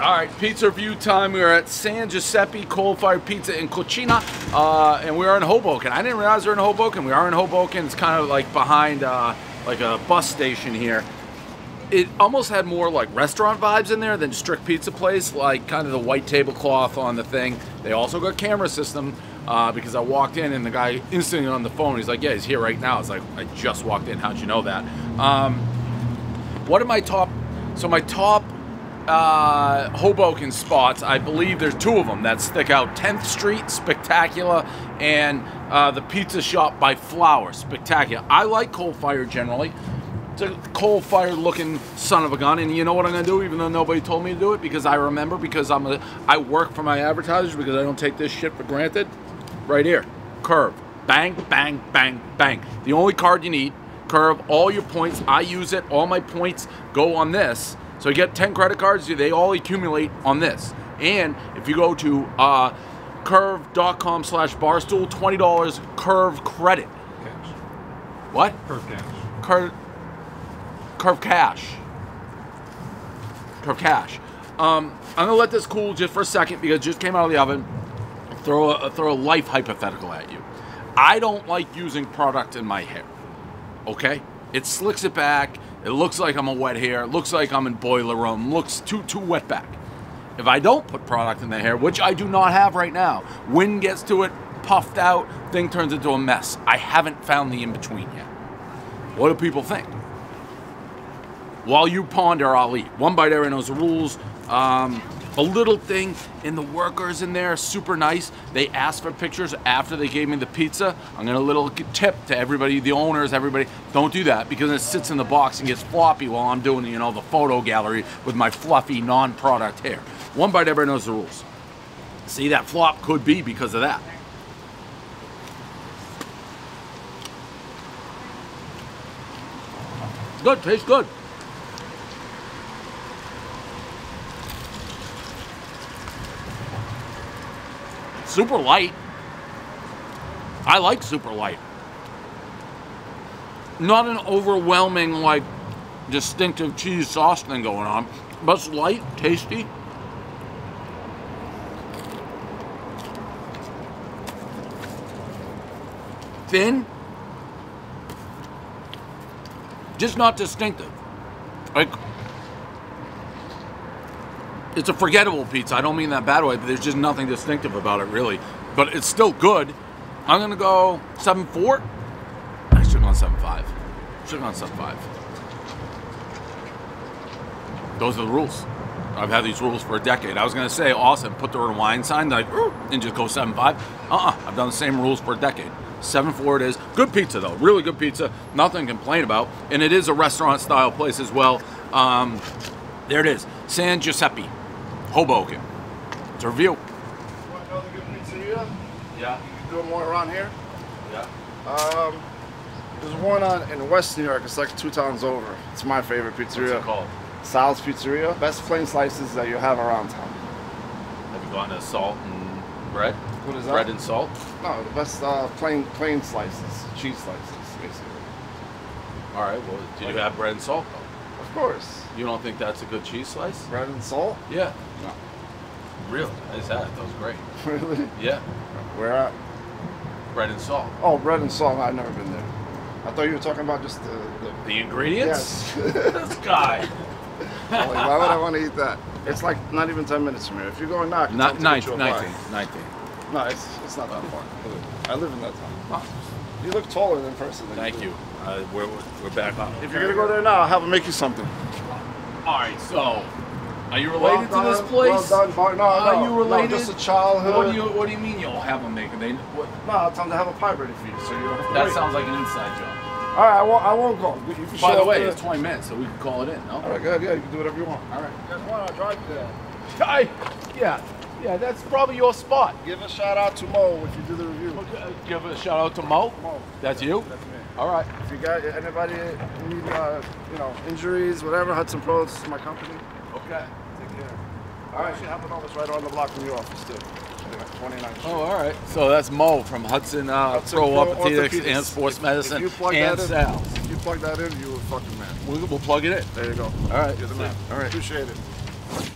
All right, pizza review time. We are at San Giuseppe Coal Fired Pizza in Cucina, uh, and we are in Hoboken. I didn't realize we are in Hoboken. We are in Hoboken. It's kind of like behind uh, like a bus station here. It almost had more like restaurant vibes in there than strict pizza place, like kind of the white tablecloth on the thing. They also got camera system uh, because I walked in and the guy instantly on the phone, he's like, yeah, he's here right now. It's like, I just walked in. How'd you know that? Um, what are my top, so my top uh, Hoboken spots. I believe there's two of them that stick out 10th Street, Spectacular, and uh, the pizza shop by Flower, Spectacular. I like coal fire generally. It's a coal fire looking son of a gun, and you know what I'm gonna do, even though nobody told me to do it, because I remember, because I'm a, I work for my advertisers, because I don't take this shit for granted. Right here, curve, bang, bang, bang, bang. The only card you need, curve, all your points. I use it. All my points go on this so you get 10 credit cards, they all accumulate on this. And if you go to uh, curve.com slash barstool, $20 curve credit. Cash. What? Curve cash. Curve, curve cash. Curve cash. Um, I'm gonna let this cool just for a second because it just came out of the oven. Throw a, throw a life hypothetical at you. I don't like using product in my hair. Okay? It slicks it back it looks like I'm a wet hair. It looks like I'm in boiler room. Looks too too wet back. If I don't put product in the hair, which I do not have right now, wind gets to it, puffed out, thing turns into a mess. I haven't found the in between yet. What do people think? While you ponder, I'll eat. One bite, everyone knows the rules. Um, a little thing and the workers in there super nice. They asked for pictures after they gave me the pizza. I'm gonna little tip to everybody the owners everybody don't do that because it sits in the box and gets floppy while i'm doing you know the photo gallery with my fluffy non-product hair. One bite everybody knows the rules. See that flop could be because of that. Good tastes good Super light. I like super light. Not an overwhelming, like, distinctive cheese sauce thing going on, but it's light, tasty. Thin. Just not distinctive. Like, it's a forgettable pizza. I don't mean that bad way, but there's just nothing distinctive about it really. But it's still good. I'm gonna go seven four. I should have gone seven five. Should have gone seven five. Those are the rules. I've had these rules for a decade. I was gonna say, awesome, put the wine sign, like, and just go seven five. Uh-uh. I've done the same rules for a decade. Seven four it is. Good pizza though, really good pizza. Nothing to complain about, and it is a restaurant style place as well. Um, there it is, San Giuseppe. Hoboken. It's a review. Want another good pizzeria? Yeah. You doing more around here? Yeah. Um, there's one on in West New York. It's like two towns over. It's my favorite pizzeria. What's it called? Sal's Pizzeria. Best plain slices that you have around town. Have you gone to salt and bread? What is that? Bread and salt? No, the best uh, plain plain slices, cheese slices, basically. All right. Well, did you have bread and salt though? Of course. You don't think that's a good cheese slice? Bread and salt? Yeah. No. Really? Is that? That was great. really? Yeah. Where at? Bread and salt. Oh, bread and salt. I've never been there. I thought you were talking about just the. the The ingredients? yes. this guy. Like, why would I want to eat that? It's like not even 10 minutes from here. If you're going now, I can Not tell you to 19. get you a 19. 19. No, it's, it's not that far. I live in that town. Oh. You look taller in person. Than Thank do. you. Uh, we're, we're back up. If you're gonna go there now, I'll have them make you something. All right. So, are you related Well to this place? Well done, Bart. No, Are no, you no, related? just a childhood. What do you What do you mean you'll have them make it? They, what, No, I'll tell them to have a pie ready for you, so you don't have to that wait. sounds like an inside job. All right, I won't. I won't go. You can By the way, it's 20 minutes, so we can call it in. No. All right, good. Yeah, you can do whatever you want. All right. You guys want? I'll drive you there. Hi. yeah, yeah, that's probably your spot. Give a shout out to Mo if you do the review. Give a shout out to Mo. Mo. That's you. That's me. All right. If you got anybody need, uh, you know, injuries, whatever, Hudson Pro, this is my company. Okay. Take care. I actually have an office right on the block from your office too. 29. Oh, all right. So that's Mo from Hudson, uh, Hudson Pro Pro Orthopedics, Orthopedics. and Sports If- Medicine if you plug and that in- Sal. If you plug that in, you a fucking man. We'll, we'll plug it in. There you go. All right. You're the man. All right. Appreciate it.